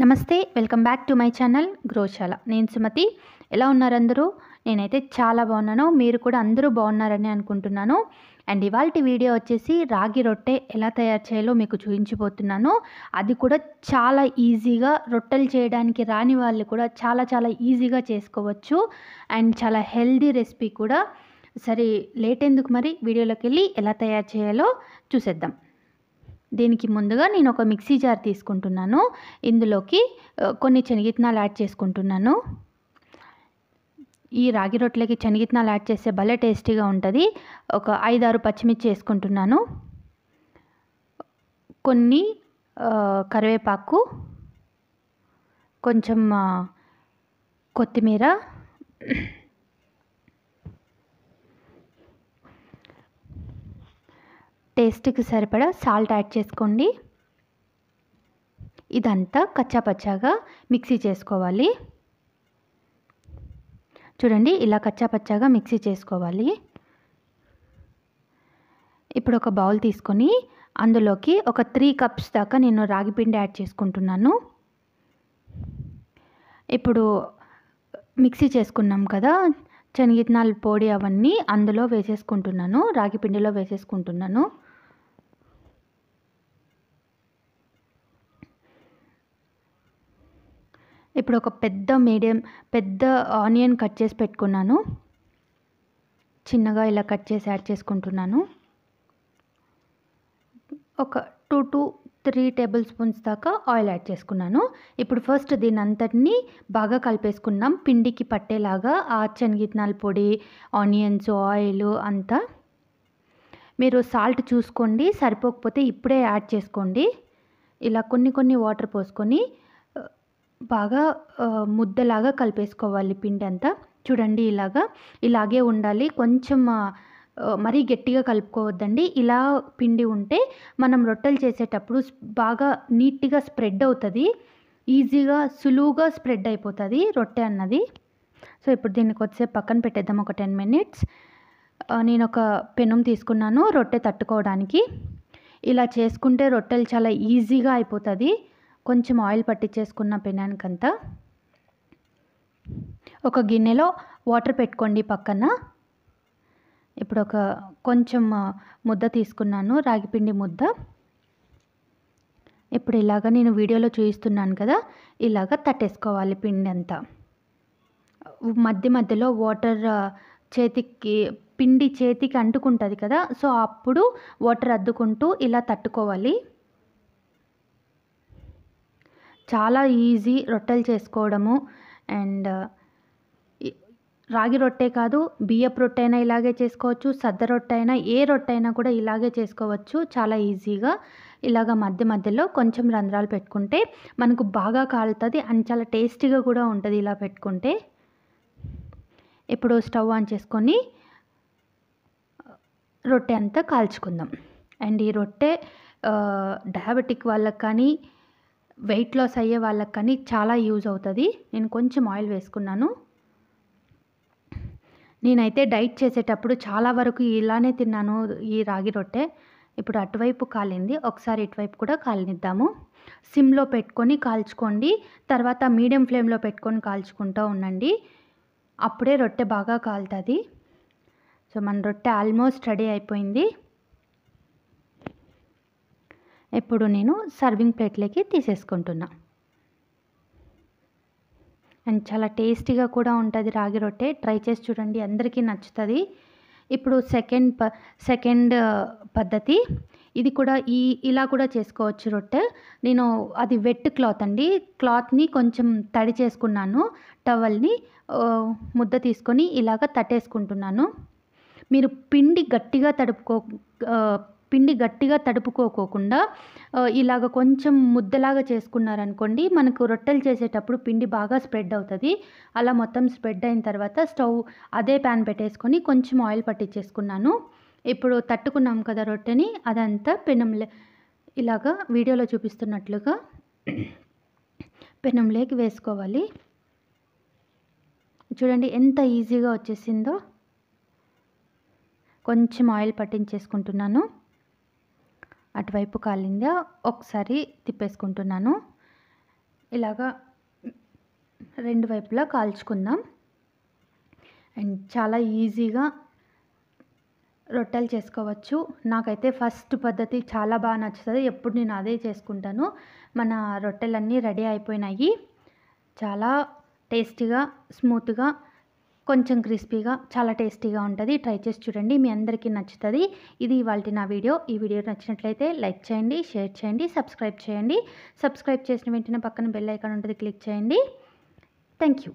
నమస్తే welcome back to my channel గ్రోశాల. నేను సుమతి. ఎలా ఉన్నారు అందరూ? నేనైతే చాలా బాగున్నాను. మీరు కూడా అందరూ బాగున్నారని అనుకుంటున్నాను. అండ్ ఇవాళ వీడియో వచ్చేసి రాగి రొట్టె ఎలా తయారు చేయాలో మీకు చూపించిపోతున్నాను అది కూడా చాలా ఈజీగా రొట్టెలు చేయడానికి రాని వాళ్ళు కూడా చాలా చాలా ఈజీగా చేసుకోవచ్చు. అండ్ చాలా హెల్దీ రెసిపీ కూడా. సరే లేట్ ఎందుకు మరి? వీడియోలోకి వెళ్ళి ఎలా తయారు చేయాలో చూసేద్దాం. దీనికి ముందుగా నేను ఒక మిక్సీ జార్ తీసుకుంటున్నాను. ఇందులోకి కొన్ని శనగిత్తనాలు యాడ్ చేసుకుంటున్నాను. ఈ రాగి రొట్టెలకి శనగిత్తనాలు యాడ్ చేస్తే భలే టేస్టీగా ఉంటుంది. ఒక ఐదారు పచ్చిమిర్చి వేసుకుంటున్నాను. కొన్ని కరివేపాకు కొంచెం కొత్తిమీర టేస్ట్కి సరిపడా సాల్ట్ యాడ్ చేసుకోండి. ఇదంతా కచ్చాపచ్చాగా మిక్సీ చేసుకోవాలి. చూడండి ఇలా కచ్చాపచ్చాగా మిక్సీ చేసుకోవాలి. ఇప్పుడు ఒక బౌల్ తీసుకొని అందులోకి ఒక త్రీ కప్స్ దాకా నేను రాగి పిండి యాడ్ చేసుకుంటున్నాను. ఇప్పుడు మిక్సీ చేసుకున్నాం కదా శనగిత్తనాల పొడి అవన్నీ అందులో వేసేసుకుంటున్నాను రాగి పిండిలో వేసేసుకుంటున్నాను. ఇప్పుడు ఒక పెద్ద మీడియం పెద్ద ఆనియన్ కట్ చేసి పెట్టుకున్నాను. చిన్నగా ఇలా కట్ చేసి యాడ్ చేసుకుంటున్నాను. ఒక two to three tablespoons దాకా ఆయిల్ యాడ్ చేసుకున్నాను. ఇప్పుడు ఫస్ట్ దీని అంతటిని బాగా కలిపేసుకున్నాం పిండికి పట్టేలాగా ఆ శనగిత్తనాల పొడి ఆనియన్స్ ఆయిల్ అంతా. మీరు సాల్ట్ చూసుకోండి సరిపోకపోతే ఇప్పుడే యాడ్ చేసుకోండి. ఇలా కొన్ని కొన్ని వాటర్ పోసుకొని బాగా ముద్దలాగా కలిపేసుకోవాలి పిండి అంతా చూడండి ఇలాగా. ఇలాగే ఉండాలి. కొంచెం మరీ గట్టిగా కలుపుకోవద్దండి. ఇలా పిండి ఉంటే మనం రొట్టెలు చేసేటప్పుడు బాగా నీట్గా స్ప్రెడ్ అవుతుంది. ఈజీగా సులువుగా స్ప్రెడ్ అయిపోతుంది రొట్టె అన్నది. సో ఇప్పుడు దీన్ని కొద్దిసేపు పక్కన పెట్టేద్దాం. ఒక టెన్ మినిట్స్. నేను ఒక పెనం తీసుకున్నాను రొట్టె తట్టుకోవడానికి. ఇలా చేసుకుంటే రొట్టెలు చాలా ఈజీగా అయిపోతుంది. కొంచెం ఆయిల్ పట్టించేసుకున్న పెనానికంతా ఒక గిన్నెలో వాటర్ పెట్టుకోండి పక్కన. ఇప్పుడు ఒక కొంచెం ముద్ద తీసుకున్నాను రాగిపిండి ముద్ద. ఇప్పుడు ఇలాగ నేను వీడియోలో చూపిస్తున్నాను కదా ఇలాగ తట్టేసుకోవాలి పిండి అంతా మధ్య మధ్యలో వాటర్ చేతికి పిండి చేతికి అంటుకుంటుంది కదా సో అప్పుడు వాటర్ అద్దుకుంటూ ఇలా తట్టుకోవాలి. చాలా ఈజీ రొట్టెలు చేసుకోవడము. అండ్ రాగి రొట్టె కాదు బియ్యపు రొట్టె అయినా ఇలాగే చేసుకోవచ్చు సద్ద రొట్టె అయినా ఏ రొట్టె అయినా కూడా ఇలాగే చేసుకోవచ్చు. చాలా ఈజీగా ఇలాగ మధ్య మధ్యలో కొంచెం రంధ్రాలు పెట్టుకుంటే మనకు బాగా కాలుతుంది అండ్ చాలా టేస్టీగా కూడా ఉంటుంది ఇలా పెట్టుకుంటే. ఇప్పుడు స్టవ్ ఆన్ చేసుకొని రొట్టె అంతా కాల్చుకుందాం. అండ్ ఈ రొట్టె డయాబెటిక్ వాళ్ళకి కానీ వెయిట్ లాస్ అయ్యే వాళ్ళకి కానీ చాలా యూజ్ అవుతుంది. నేను కొంచెం ఆయిల్ వేసుకున్నాను. నేనైతే డైట్ చేసేటప్పుడు చాలా వరకు ఇలానే తిన్నాను ఈ రాగి రొట్టె. ఇప్పుడు అటువైపు కాలింది. ఒకసారి ఇటువైపు కూడా కాలనిద్దాము. సిమ్లో పెట్టుకొని కాల్చుకోండి. తర్వాత మీడియం ఫ్లేమ్లో పెట్టుకొని కాల్చుకుంటూ ఉండండి. అప్పుడే రొట్టె బాగా కాలుతుంది. సో మన రొట్టె ఆల్మోస్ట్ రెడీ అయిపోయింది. ఇప్పుడు నేను సర్వింగ్ ప్లేట్లోకి తీసేసుకుంటున్నా. అండ్ చాలా టేస్టీగా కూడా ఉంటుంది రాగి రొట్టె. ట్రై చేసి చూడండి అందరికీ నచ్చుతుంది. ఇప్పుడు సెకండ్ ప సెకండ్ పద్ధతి. ఇది కూడా ఈ ఇలా కూడా చేసుకోవచ్చు రొట్టె. నేను అది వెట్ క్లాత్ అండి. క్లాత్ని కొంచెం తడి చేసుకున్నాను. టవల్ని ముద్ద తీసుకొని ఇలాగ తట్టేసుకుంటున్నాను. మీరు పిండి గట్టిగా తడుపుకో పిండి గట్టిగా తడుపుకోకోకుండా ఇలాగ కొంచెం ముద్దలాగా చేసుకున్నారనుకోండి మనకు రొట్టెలు చేసేటప్పుడు పిండి బాగా స్ప్రెడ్ అవుతుంది. అలా మొత్తం స్ప్రెడ్ అయిన తర్వాత స్టవ్ అదే ప్యాన్ పెట్టేసుకొని కొంచెం ఆయిల్ పట్టించేసుకున్నాను. ఇప్పుడు తట్టుకున్నాం కదా రొట్టెని అదంతా పెనంలే ఇలాగా వీడియోలో చూపిస్తున్నట్లుగా పెనంలోకి వేసుకోవాలి. చూడండి ఎంత ఈజీగా వచ్చేసిందో. కొంచెం ఆయిల్ పట్టించేసుకుంటున్నాను. అటువైపు కాలిందా ఒకసారి తిప్పేసుకుంటున్నాను. ఇలాగా రెండు వైపులా కాల్చుకుందాం. అండ్ చాలా ఈజీగా రొట్టెలు చేసుకోవచ్చు. నాకైతే ఫస్ట్ పద్ధతి చాలా బాగా నచ్చుతుంది. ఎప్పుడు నేను అదే చేసుకుంటాను. మన రొట్టెలన్నీ రెడీ అయిపోయినాయి. చాలా టేస్టీగా స్మూత్గా కొంచెం క్రిస్పీగా చాలా టేస్టీగా ఉంటుంది. ట్రై చేసి చూడండి. మీ అందరికీ నచ్చుతుంది. ఇది ఇవాళ నా వీడియో. ఈ వీడియో నచ్చినట్లయితే లైక్ చేయండి షేర్ చేయండి సబ్స్క్రైబ్ చేయండి. సబ్స్క్రైబ్ చేసిన వెంటనే పక్కన బెల్ ఐకాన్ ఉంటుంది క్లిక్ చేయండి. Thank you